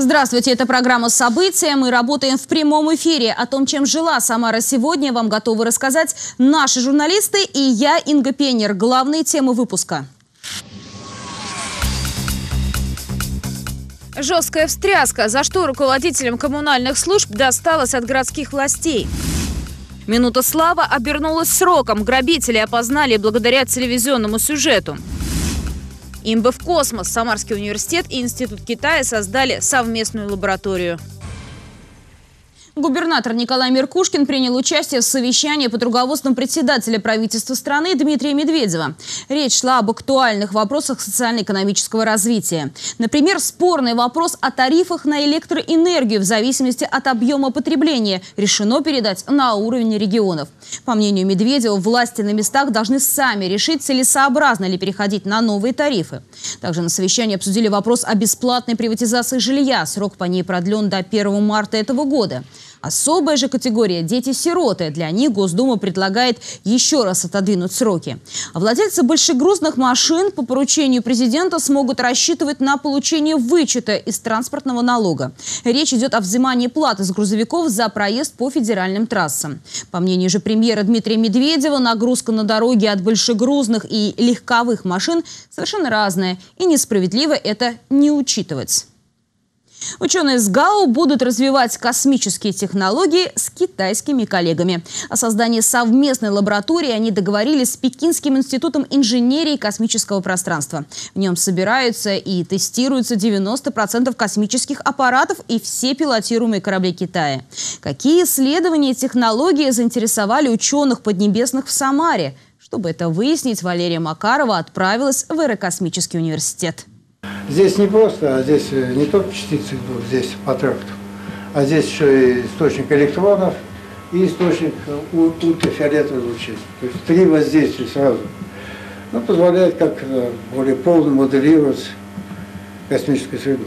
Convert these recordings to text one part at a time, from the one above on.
Здравствуйте, это программа «События». Мы работаем в прямом эфире. О том, чем жила Самара сегодня, вам готовы рассказать наши журналисты и я, Инга Пенер. Главные темы выпуска. Жесткая встряска, за что руководителям коммунальных служб досталось от городских властей. Минута слава обернулась сроком. Грабители опознали благодаря телевизионному сюжету. Имбы в космос. Самарский университет и Институт Китая создали совместную лабораторию. Губернатор Николай Меркушкин принял участие в совещании под руководством председателя правительства страны Дмитрия Медведева. Речь шла об актуальных вопросах социально-экономического развития. Например, спорный вопрос о тарифах на электроэнергию в зависимости от объема потребления решено передать на уровень регионов. По мнению Медведева, власти на местах должны сами решить, целесообразно ли переходить на новые тарифы. Также на совещании обсудили вопрос о бесплатной приватизации жилья. Срок по ней продлен до 1 марта этого года. Особая же категория – дети-сироты. Для них Госдума предлагает еще раз отодвинуть сроки. Владельцы большегрузных машин по поручению президента смогут рассчитывать на получение вычета из транспортного налога. Речь идет о взимании платы с грузовиков за проезд по федеральным трассам. По мнению же премьера Дмитрия Медведева, нагрузка на дороги от большегрузных и легковых машин совершенно разная. И несправедливо это не учитывать. Ученые с ГАУ будут развивать космические технологии с китайскими коллегами. О создании совместной лаборатории они договорились с Пекинским институтом инженерии космического пространства. В нем собираются и тестируются 90% космических аппаратов и все пилотируемые корабли Китая. Какие исследования и технологии заинтересовали ученых поднебесных в Самаре? Чтобы это выяснить, Валерия Макарова отправилась в Аэрокосмический университет. Здесь не просто, а здесь э, не только частицы идут здесь по тракту, а здесь еще и источник электронов и источник ультрафиолетового излучения. То есть три воздействия сразу. Ну, позволяет как э, более полно моделировать космическую среду.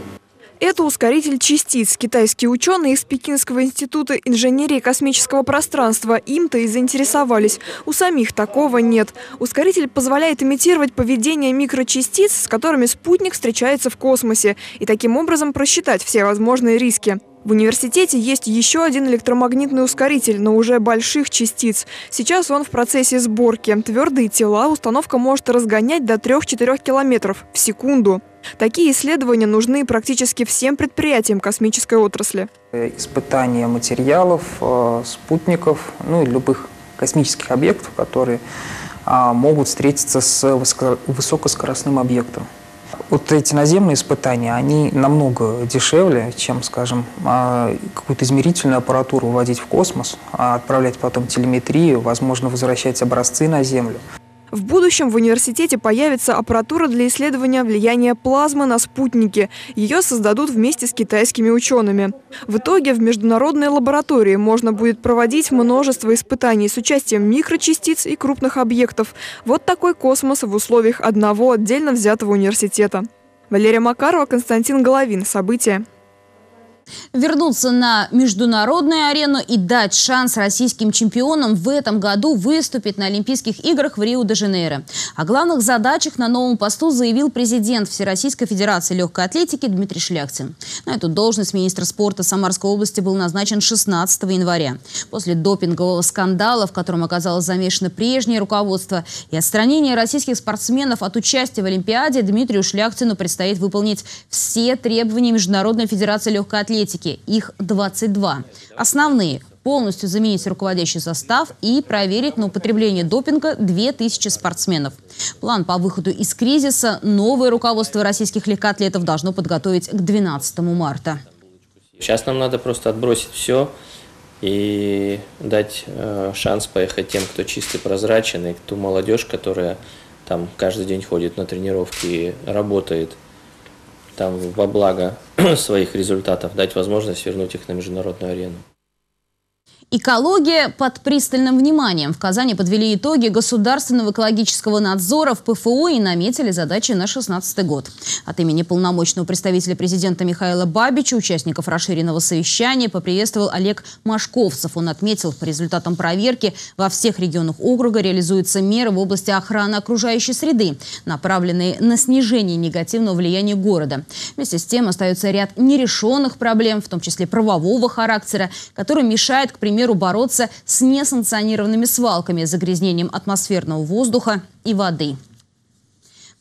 Это ускоритель частиц. Китайские ученые из Пекинского института инженерии космического пространства им-то и заинтересовались. У самих такого нет. Ускоритель позволяет имитировать поведение микрочастиц, с которыми спутник встречается в космосе, и таким образом просчитать все возможные риски. В университете есть еще один электромагнитный ускоритель, но уже больших частиц. Сейчас он в процессе сборки. Твердые тела установка может разгонять до 3-4 километров в секунду. Такие исследования нужны практически всем предприятиям космической отрасли. Испытания материалов, э, спутников, ну и любых космических объектов, которые а, могут встретиться с высокоскоростным объектом. Вот эти наземные испытания, они намного дешевле, чем, скажем, а, какую-то измерительную аппаратуру вводить в космос, а отправлять потом телеметрию, возможно, возвращать образцы на Землю. В будущем в университете появится аппаратура для исследования влияния плазмы на спутники. Ее создадут вместе с китайскими учеными. В итоге в международной лаборатории можно будет проводить множество испытаний с участием микрочастиц и крупных объектов. Вот такой космос в условиях одного отдельно взятого университета. Валерия Макарова, Константин Головин. События вернуться на международную арену и дать шанс российским чемпионам в этом году выступить на Олимпийских играх в Рио-де-Жанейро. О главных задачах на новом посту заявил президент Всероссийской Федерации легкой атлетики Дмитрий Шляхтин. На эту должность министр спорта Самарской области был назначен 16 января. После допингового скандала, в котором оказалось замешано прежнее руководство, и отстранения российских спортсменов от участия в Олимпиаде, Дмитрию Шляхтину предстоит выполнить все требования Международной Федерации легкой атлетики атлетики. Их 22. Основные полностью заменить руководящий состав и проверить на употребление допинга 2000 спортсменов. План по выходу из кризиса новое руководство российских легкоатлетов должно подготовить к 12 марта. Сейчас нам надо просто отбросить все и дать э, шанс поехать тем, кто чистый, прозрачен, и ту молодежь, которая там каждый день ходит на тренировки и работает – там во благо своих результатов, дать возможность вернуть их на международную арену. Экология под пристальным вниманием. В Казани подвели итоги государственного экологического надзора в ПФО и наметили задачи на 2016 год. От имени полномочного представителя президента Михаила Бабича, участников расширенного совещания, поприветствовал Олег Машковцев. Он отметил, по результатам проверки во всех регионах округа реализуются меры в области охраны окружающей среды, направленные на снижение негативного влияния города. Вместе с тем остается ряд нерешенных проблем, в том числе правового характера, который мешает, к примеру, примеру, бороться с несанкционированными свалками, загрязнением атмосферного воздуха и воды.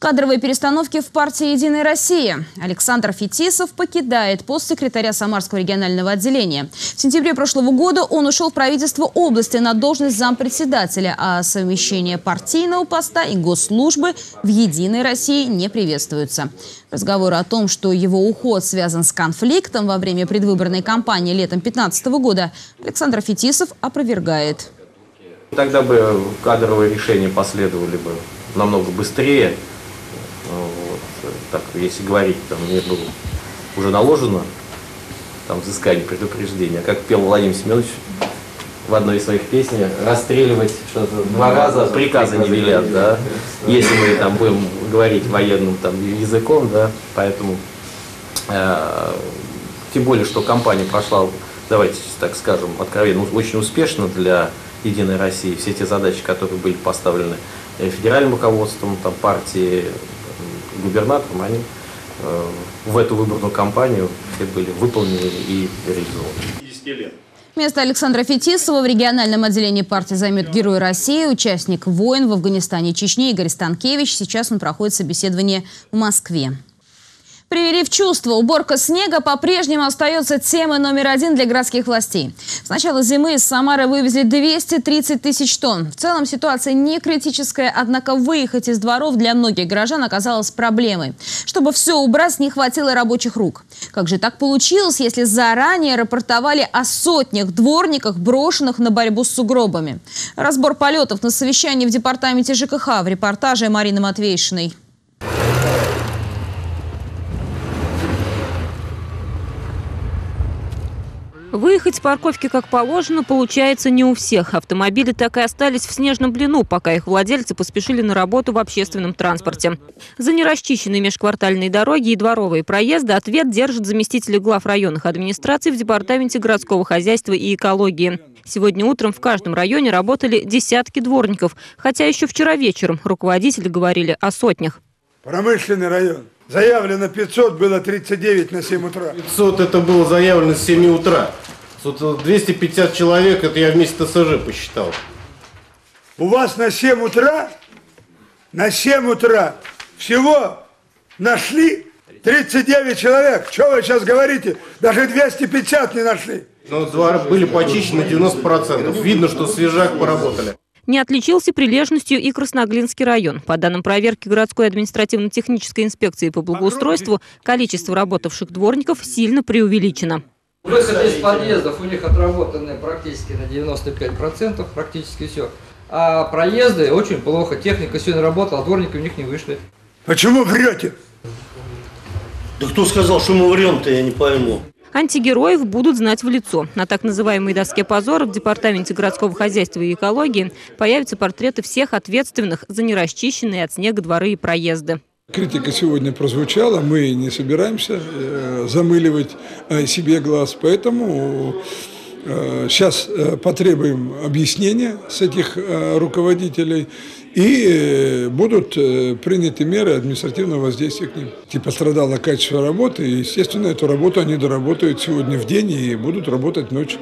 Кадровые перестановки в партии «Единая Россия». Александр Фетисов покидает пост секретаря Самарского регионального отделения. В сентябре прошлого года он ушел в правительство области на должность зампредседателя, а совмещение партийного поста и госслужбы в «Единой России» не приветствуются. Разговоры о том, что его уход связан с конфликтом во время предвыборной кампании летом 2015 года, Александр Фетисов опровергает. Тогда бы кадровые решения последовали бы намного быстрее. Вот. Так, если говорить, там мне было уже наложено там взыскание предупреждения, как пел Владимир Семенович в одной из своих песен, расстреливать что-то два раза приказы не велят, да, если мы там будем говорить военным там языком, да, поэтому э, тем более, что компания прошла, давайте так скажем, откровенно, очень успешно для Единой России. Все те задачи, которые были поставлены федеральным руководством, там, партии, губернатором, они э, в эту выборную кампанию все были выполнены и реализованы. Место Александра Фетисова в региональном отделении партии займет Герой России, участник войн в Афганистане и Чечне Игорь Станкевич. Сейчас он проходит собеседование в Москве. Привели в чувство. Уборка снега по-прежнему остается темой номер один для городских властей. С начала зимы из Самары вывезли 230 тысяч тонн. В целом ситуация не критическая, однако выехать из дворов для многих горожан оказалось проблемой. Чтобы все убрать, не хватило рабочих рук. Как же так получилось, если заранее рапортовали о сотнях дворниках, брошенных на борьбу с сугробами? Разбор полетов на совещании в департаменте ЖКХ в репортаже Марины Матвейшиной. Выехать с парковки как положено получается не у всех. Автомобили так и остались в снежном плену, пока их владельцы поспешили на работу в общественном транспорте. За нерасчищенные межквартальные дороги и дворовые проезды ответ держит заместитель глав районных администраций в Департаменте городского хозяйства и экологии. Сегодня утром в каждом районе работали десятки дворников, хотя еще вчера вечером руководители говорили о сотнях. Промышленный район. Заявлено 500, было 39 на 7 утра. 500 это было заявлено с 7 утра. Тут 250 человек, это я вместе ТСЖ посчитал. У вас на 7 утра, на 7 утра всего нашли 39 человек. Что вы сейчас говорите? Даже 250 не нашли. Ну, дворы были почищены 90%. Видно, что свежак поработали. Не отличился прилежностью и Красноглинский район. По данным проверки городской административно-технической инспекции по благоустройству, количество работавших дворников сильно преувеличено. Выход из подъездов у них отработаны практически на 95%, практически все. А проезды очень плохо. Техника сегодня работала, а дворники у них не вышли. Почему врете? Да кто сказал, что мы врем-то, я не пойму. Антигероев будут знать в лицо. На так называемой доске позора в Департаменте городского хозяйства и экологии появятся портреты всех ответственных за нерасчищенные от снега дворы и проезды. Критика сегодня прозвучала, мы не собираемся э, замыливать э, себе глаз, поэтому сейчас э, потребуем объяснения с этих э, руководителей и э, будут э, приняты меры административного воздействия к ним. Типа пострадало качество работы, и, естественно, эту работу они доработают сегодня в день и будут работать ночью.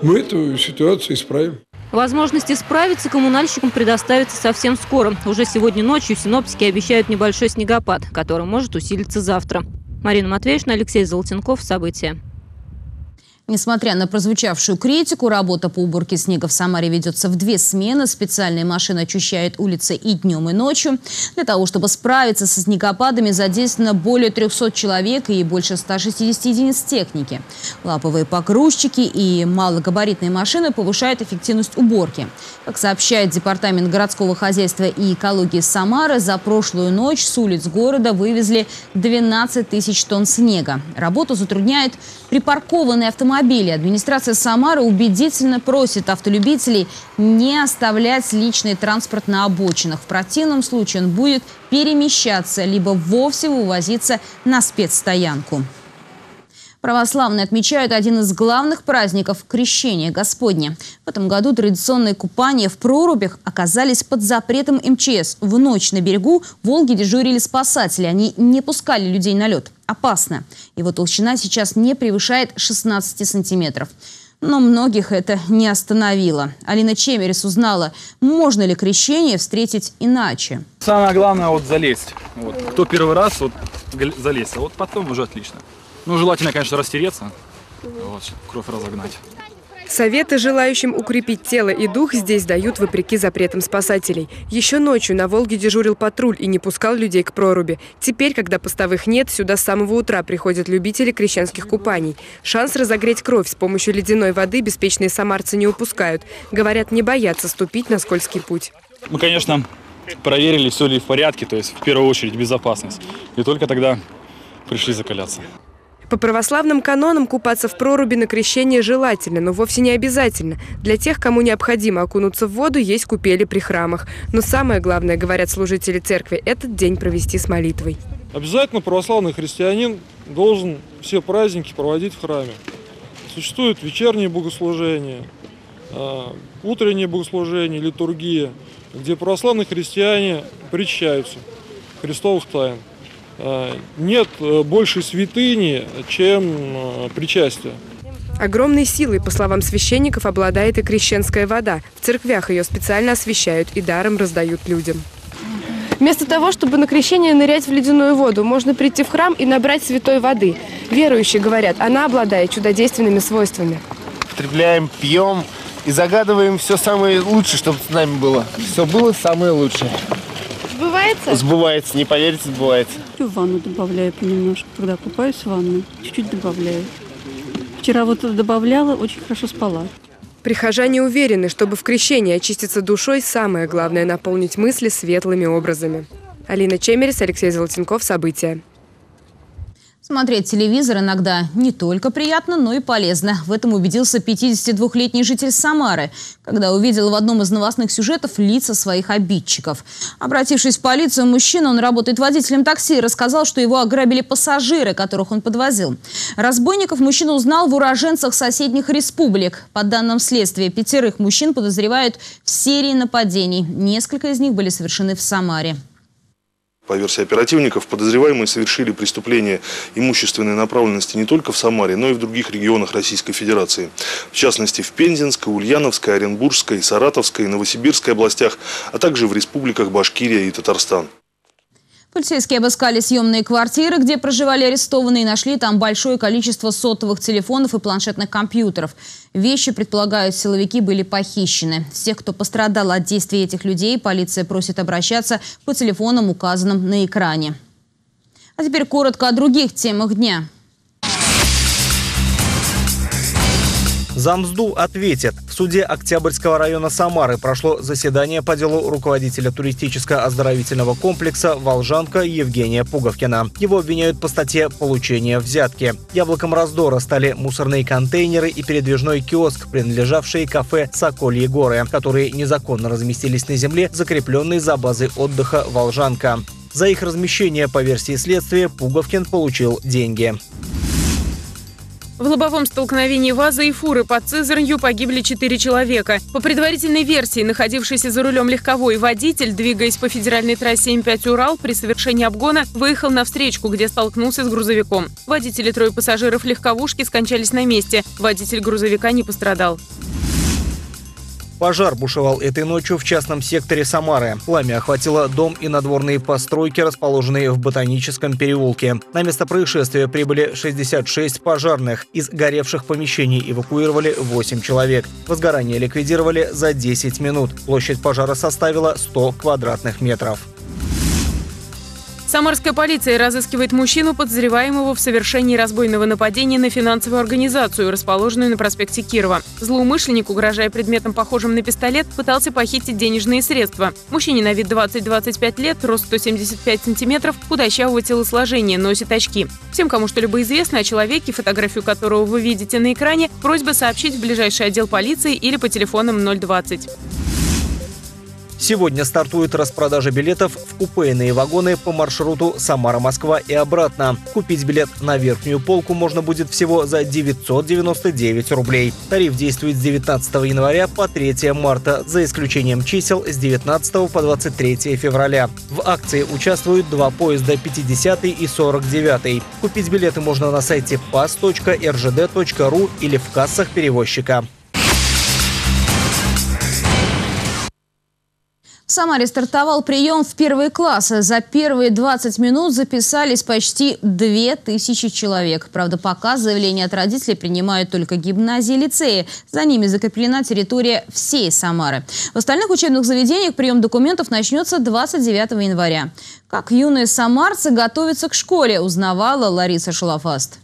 Мы эту ситуацию исправим. Возможности справиться коммунальщикам предоставится совсем скоро. Уже сегодня ночью синоптики обещают небольшой снегопад, который может усилиться завтра. Марина Матвеевна, Алексей Золотенков. События. Несмотря на прозвучавшую критику, работа по уборке снега в Самаре ведется в две смены. Специальная машина очищает улицы и днем, и ночью. Для того, чтобы справиться со снегопадами, задействовано более 300 человек и больше 160 единиц техники. Лаповые погрузчики и малогабаритные машины повышают эффективность уборки. Как сообщает Департамент городского хозяйства и экологии Самары, за прошлую ночь с улиц города вывезли 12 тысяч тонн снега. Работу затрудняет припаркованные автомобили автомобилей. Администрация Самары убедительно просит автолюбителей не оставлять личный транспорт на обочинах. В противном случае он будет перемещаться, либо вовсе вывозиться на спецстоянку. Православные отмечают один из главных праздников – Крещение Господне. В этом году традиционные купания в прорубях оказались под запретом МЧС. В ночь на берегу Волги дежурили спасатели. Они не пускали людей на лед. Опасно. Его толщина сейчас не превышает 16 сантиметров. Но многих это не остановило. Алина Чемерис узнала, можно ли крещение встретить иначе. Самое главное вот залезть. Вот. Кто первый раз вот залезть, а вот потом уже отлично. Ну, желательно, конечно, растереться, вот, кровь разогнать. Советы желающим укрепить тело и дух здесь дают вопреки запретам спасателей. Еще ночью на Волге дежурил патруль и не пускал людей к проруби. Теперь, когда постовых нет, сюда с самого утра приходят любители крещенских купаний. Шанс разогреть кровь с помощью ледяной воды беспечные самарцы не упускают. Говорят, не боятся ступить на скользкий путь. Мы, конечно, проверили, все ли в порядке, то есть в первую очередь безопасность. И только тогда пришли закаляться. По православным канонам купаться в проруби на крещение желательно, но вовсе не обязательно. Для тех, кому необходимо окунуться в воду, есть купели при храмах. Но самое главное, говорят служители церкви, этот день провести с молитвой. Обязательно православный христианин должен все праздники проводить в храме. Существует вечернее богослужение, а, утреннее богослужение, литургия, где православные христиане причащаются христовых тайн. Э, нет э, большей святыни, чем э, причастие. Огромной силой, по словам священников, обладает и крещенская вода. В церквях ее специально освещают и даром раздают людям. Вместо того, чтобы на крещение нырять в ледяную воду, можно прийти в храм и набрать святой воды. Верующие говорят, она обладает чудодейственными свойствами. Потребляем, пьем и загадываем все самое лучшее, чтобы с нами было. Все было самое лучшее. Сбывается? Сбывается, не поверите, сбывается. В ванну добавляю понемножку, когда купаюсь в ванну, чуть-чуть добавляю. Вчера вот добавляла, очень хорошо спала. Прихожане уверены, чтобы в крещении очиститься душой, самое главное – наполнить мысли светлыми образами. Алина Чемерис, Алексей Золотенков. События. Смотреть телевизор иногда не только приятно, но и полезно. В этом убедился 52-летний житель Самары, когда увидел в одном из новостных сюжетов лица своих обидчиков. Обратившись в полицию, мужчина, он работает водителем такси, рассказал, что его ограбили пассажиры, которых он подвозил. Разбойников мужчина узнал в уроженцах соседних республик. По данным следствия, пятерых мужчин подозревают в серии нападений. Несколько из них были совершены в Самаре. По версии оперативников, подозреваемые совершили преступления имущественной направленности не только в Самаре, но и в других регионах Российской Федерации. В частности, в Пензенской, Ульяновской, Оренбургской, Саратовской, Новосибирской областях, а также в республиках Башкирия и Татарстан. Полицейские обыскали съемные квартиры, где проживали арестованные, и нашли там большое количество сотовых телефонов и планшетных компьютеров. Вещи, предполагают силовики, были похищены. Всех, кто пострадал от действий этих людей, полиция просит обращаться по телефонам, указанным на экране. А теперь коротко о других темах дня. За мзду ответят. В суде Октябрьского района Самары прошло заседание по делу руководителя туристическо-оздоровительного комплекса «Волжанка» Евгения Пуговкина. Его обвиняют по статье «Получение взятки». Яблоком раздора стали мусорные контейнеры и передвижной киоск, принадлежавшие кафе «Сокольи горы», которые незаконно разместились на земле, закрепленной за базой отдыха «Волжанка». За их размещение, по версии следствия, Пуговкин получил деньги. В лобовом столкновении ВАЗа и фуры под Цизернью погибли четыре человека. По предварительной версии, находившийся за рулем легковой водитель, двигаясь по федеральной трассе М5 «Урал», при совершении обгона выехал на встречку, где столкнулся с грузовиком. Водители трое пассажиров легковушки скончались на месте. Водитель грузовика не пострадал. Пожар бушевал этой ночью в частном секторе Самары. Пламя охватило дом и надворные постройки, расположенные в Ботаническом переулке. На место происшествия прибыли 66 пожарных. Из горевших помещений эвакуировали 8 человек. Возгорание ликвидировали за 10 минут. Площадь пожара составила 100 квадратных метров. Самарская полиция разыскивает мужчину, подозреваемого в совершении разбойного нападения на финансовую организацию, расположенную на проспекте Кирова. Злоумышленник, угрожая предметом, похожим на пистолет, пытался похитить денежные средства. Мужчине на вид 20-25 лет, рост 175 сантиметров, худощавого телосложения, носит очки. Всем, кому что-либо известно о человеке, фотографию которого вы видите на экране, просьба сообщить в ближайший отдел полиции или по телефонам 020. Сегодня стартует распродажа билетов в купейные вагоны по маршруту Самара-Москва и обратно. Купить билет на верхнюю полку можно будет всего за 999 рублей. Тариф действует с 19 января по 3 марта, за исключением чисел с 19 по 23 февраля. В акции участвуют два поезда 50 и 49. Купить билеты можно на сайте pass.rжд.ру или в кассах перевозчика. В Самаре стартовал прием в первые классы. За первые 20 минут записались почти 2000 человек. Правда, пока заявления от родителей принимают только гимназии и лицеи. За ними закреплена территория всей Самары. В остальных учебных заведениях прием документов начнется 29 января. Как юные самарцы готовятся к школе, узнавала Лариса Шалафаст.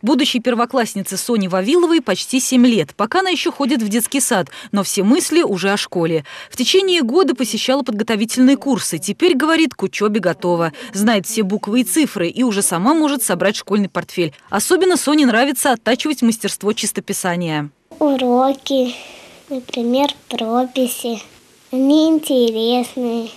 Будущей первокласснице Соне Вавиловой почти 7 лет. Пока она еще ходит в детский сад, но все мысли уже о школе. В течение года посещала подготовительные курсы. Теперь, говорит, к учебе готова. Знает все буквы и цифры и уже сама может собрать школьный портфель. Особенно Соне нравится оттачивать мастерство чистописания. Уроки, например, прописи. Они интересные.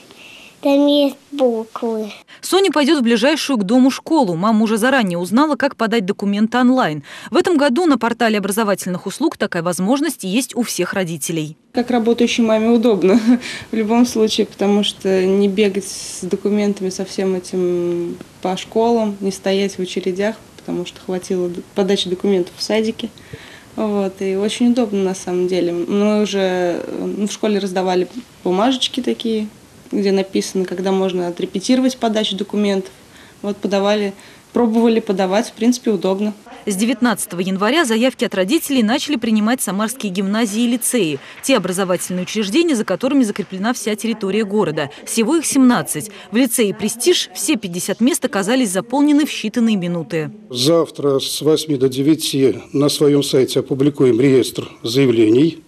Там есть буквы. Соня пойдет в ближайшую к дому школу. Мама уже заранее узнала, как подать документы онлайн. В этом году на портале образовательных услуг такая возможность есть у всех родителей. Как работающей маме удобно в любом случае, потому что не бегать с документами со всем этим по школам, не стоять в очередях, потому что хватило подачи документов в садике. Вот, и очень удобно на самом деле. Мы уже ну, в школе раздавали бумажечки такие, где написано, когда можно отрепетировать подачу документов. Вот подавали, пробовали подавать, в принципе, удобно. С 19 января заявки от родителей начали принимать самарские гимназии и лицеи. Те образовательные учреждения, за которыми закреплена вся территория города. Всего их 17. В лицее «Престиж» все 50 мест оказались заполнены в считанные минуты. Завтра с 8 до 9 на своем сайте опубликуем реестр заявлений.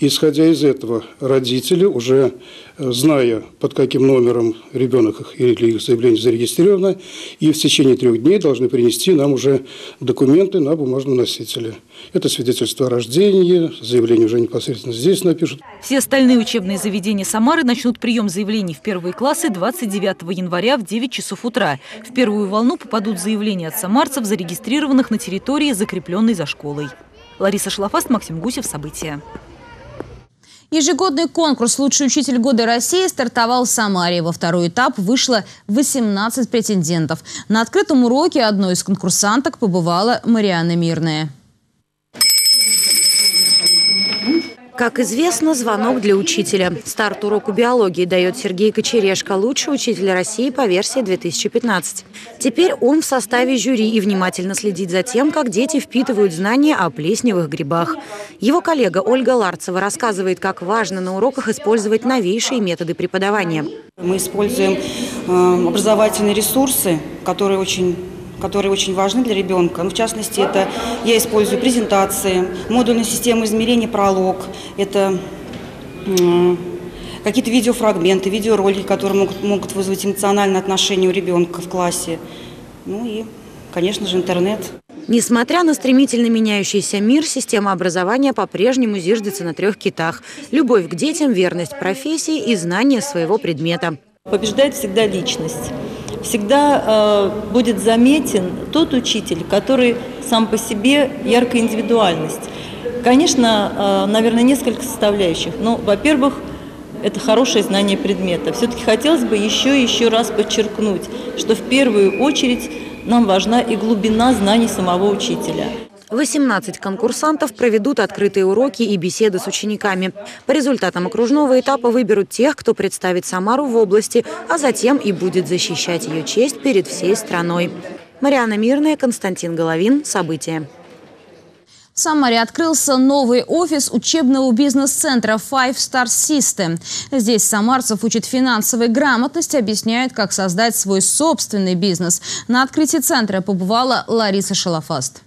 Исходя из этого, родители уже зная, под каким номером ребенок или их заявление зарегистрировано, и в течение трех дней должны принести нам уже документы на бумажном носителе. Это свидетельство о рождении, заявление уже непосредственно здесь напишут. Все остальные учебные заведения Самары начнут прием заявлений в первые классы 29 января в 9 часов утра. В первую волну попадут заявления от самарцев, зарегистрированных на территории, закрепленной за школой. Лариса Шлафаст, Максим Гусев. События. Ежегодный конкурс «Лучший учитель года России» стартовал в Самаре. Во второй этап вышло 18 претендентов. На открытом уроке одной из конкурсанток побывала Марианна Мирная. Как известно, звонок для учителя. Старт уроку биологии дает Сергей Кочерешко, лучший учитель России по версии 2015. Теперь он в составе жюри и внимательно следит за тем, как дети впитывают знания о плесневых грибах. Его коллега Ольга Ларцева рассказывает, как важно на уроках использовать новейшие методы преподавания. Мы используем э, образовательные ресурсы, которые очень которые очень важны для ребенка. Ну, в частности, это я использую презентации, модульную систему измерения пролог, это какие-то видеофрагменты, видеоролики, которые могут, могут вызвать эмоциональное отношение у ребенка в классе. Ну и, конечно же, интернет. Несмотря на стремительно меняющийся мир, система образования по-прежнему зиждется на трех китах. Любовь к детям, верность профессии и знание своего предмета. Побеждает всегда личность всегда э, будет заметен тот учитель, который сам по себе яркая индивидуальность. Конечно, э, наверное, несколько составляющих. Но, во-первых, это хорошее знание предмета. Все-таки хотелось бы еще и еще раз подчеркнуть, что в первую очередь нам важна и глубина знаний самого учителя. 18 конкурсантов проведут открытые уроки и беседы с учениками. По результатам окружного этапа выберут тех, кто представит Самару в области, а затем и будет защищать ее честь перед всей страной. Мариана Мирная, Константин Головин. События. В Самаре открылся новый офис учебного бизнес-центра Five Star System. Здесь самарцев учат финансовой грамотности, объясняют, как создать свой собственный бизнес. На открытии центра побывала Лариса Шалафаст.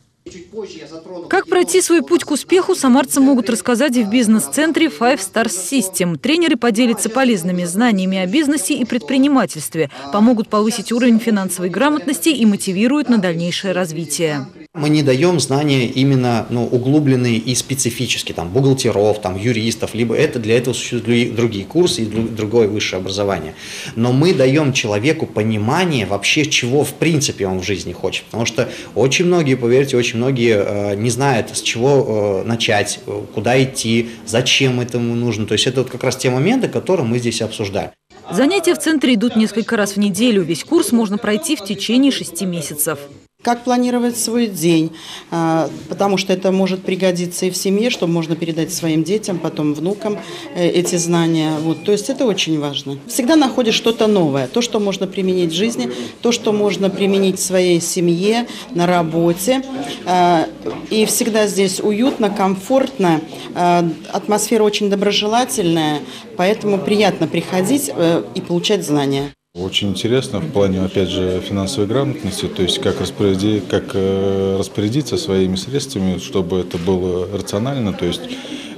Как пройти свой путь к успеху, самарцы могут рассказать в бизнес-центре Five Stars System. Тренеры поделятся полезными знаниями о бизнесе и предпринимательстве, помогут повысить уровень финансовой грамотности и мотивируют на дальнейшее развитие. Мы не даем знания именно ну, углубленные и специфические, там, бухгалтеров, там, юристов, либо это для этого существуют другие курсы и другое высшее образование. Но мы даем человеку понимание вообще, чего в принципе он в жизни хочет. Потому что очень многие, поверьте, очень многие э, не знают, с чего э, начать, э, куда идти, зачем этому нужно. То есть это вот как раз те моменты, которые мы здесь обсуждаем. Занятия в центре идут несколько раз в неделю. Весь курс можно пройти в течение шести месяцев как планировать свой день, а, потому что это может пригодиться и в семье, что можно передать своим детям, потом внукам э, эти знания. Вот, то есть это очень важно. Всегда находишь что-то новое, то, что можно применить в жизни, то, что можно применить в своей семье, на работе. А, и всегда здесь уютно, комфортно, а, атмосфера очень доброжелательная, поэтому приятно приходить э, и получать знания. Очень интересно в плане, опять же, финансовой грамотности, то есть как, распоряди, как э, распорядиться своими средствами, чтобы это было рационально, то есть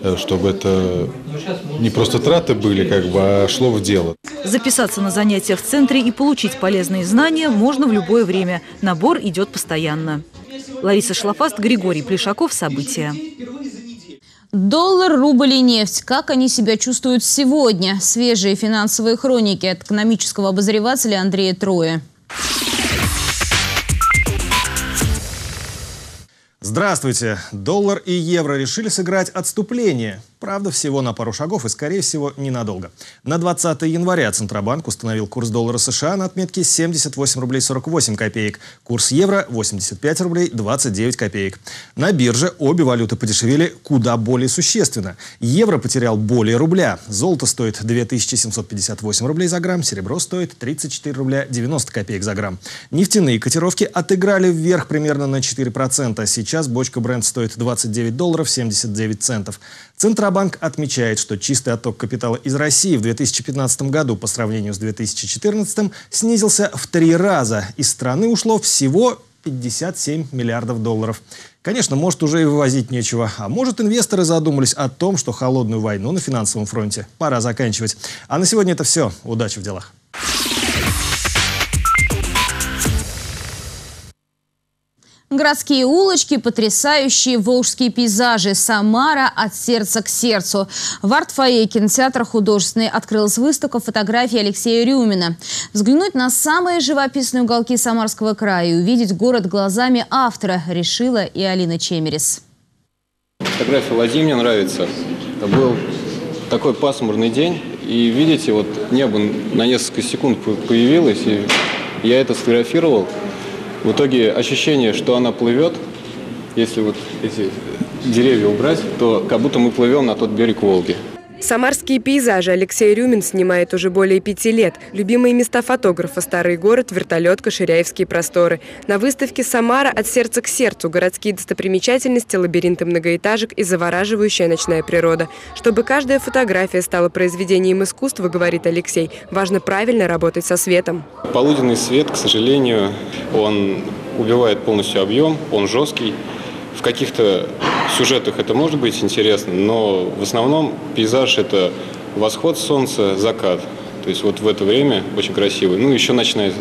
э, чтобы это не просто траты были, как бы, а шло в дело. Записаться на занятия в центре и получить полезные знания можно в любое время. Набор идет постоянно. Лариса Шлафаст, Григорий Плешаков. События. Доллар, рубль и нефть. Как они себя чувствуют сегодня? Свежие финансовые хроники от экономического обозревателя Андрея Троя. Здравствуйте! Доллар и евро решили сыграть отступление. Правда, всего на пару шагов и, скорее всего, ненадолго. На 20 января Центробанк установил курс доллара США на отметке 78 рублей 48 копеек. Курс евро 85 рублей 29 копеек. На бирже обе валюты подешевели куда более существенно. Евро потерял более рубля. Золото стоит 2758 рублей за грамм, серебро стоит 34 рубля 90 копеек за грамм. Нефтяные котировки отыграли вверх примерно на 4%. Сейчас бочка бренд стоит 29 долларов 79 центов. Центробанк отмечает, что чистый отток капитала из России в 2015 году по сравнению с 2014 снизился в три раза. Из страны ушло всего 57 миллиардов долларов. Конечно, может уже и вывозить нечего. А может инвесторы задумались о том, что холодную войну на финансовом фронте пора заканчивать. А на сегодня это все. Удачи в делах. Городские улочки, потрясающие волжские пейзажи. Самара от сердца к сердцу. В арт-фойе кинотеатра художественный открылась выставка фотографий Алексея Рюмина. Взглянуть на самые живописные уголки Самарского края и увидеть город глазами автора решила и Алина Чемерис. Фотография Ладьи мне нравится. Это был такой пасмурный день. И видите, вот небо на несколько секунд появилось, и я это сфотографировал. В итоге ощущение, что она плывет, если вот эти деревья убрать, то как будто мы плывем на тот берег Волги. Самарские пейзажи Алексей Рюмин снимает уже более пяти лет. Любимые места фотографа – Старый город, вертолетка, Ширяевские просторы. На выставке «Самара. От сердца к сердцу» городские достопримечательности, лабиринты многоэтажек и завораживающая ночная природа. Чтобы каждая фотография стала произведением искусства, говорит Алексей, важно правильно работать со светом. Полуденный свет, к сожалению, он убивает полностью объем, он жесткий. В каких-то сюжетах это может быть интересно, но в основном пейзаж – это восход солнца, закат. То есть вот в это время очень красивый. Ну, еще ночная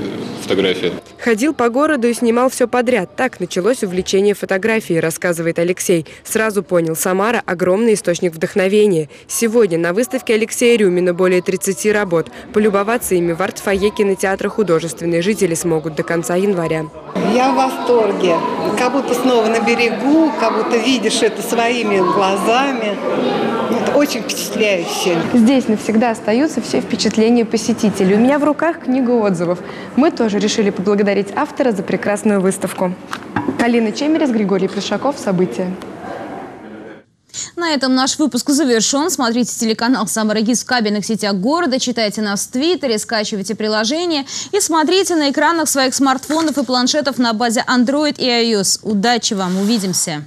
фотография. Ходил по городу и снимал все подряд. Так началось увлечение фотографией, рассказывает Алексей. Сразу понял, Самара – огромный источник вдохновения. Сегодня на выставке Алексея Рюмина более 30 работ. Полюбоваться ими в арт-фойе кинотеатра художественные жители смогут до конца января. Я в восторге. Как будто снова на берегу, как будто видишь это своими глазами. Очень впечатляюще. Здесь навсегда остаются все впечатления посетителей. У меня в руках книга отзывов. Мы тоже решили поблагодарить автора за прекрасную выставку. Алина Чемерис, Григорий Плешаков. События. На этом наш выпуск завершен. Смотрите телеканал «Самарагиз» в кабельных сетях города, читайте нас в Твиттере, скачивайте приложение и смотрите на экранах своих смартфонов и планшетов на базе Android и iOS. Удачи вам! Увидимся!